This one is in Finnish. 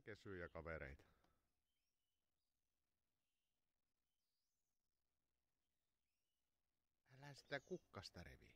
vähän kesyjä kavereita. Älä sitä kukkasta revi.